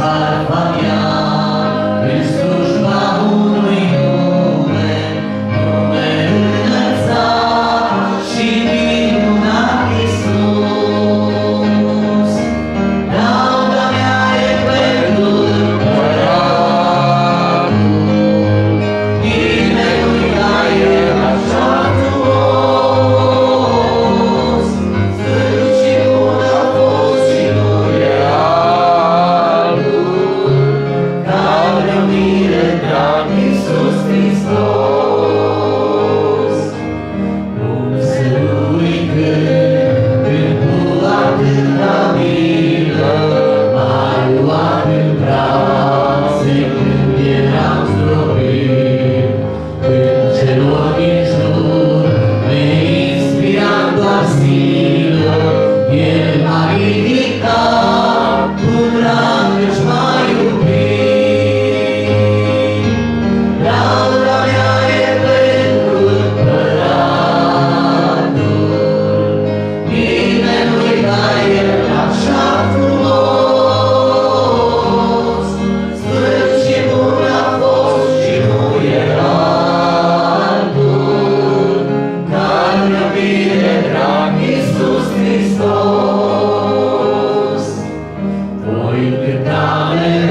Hristos. Voi cântare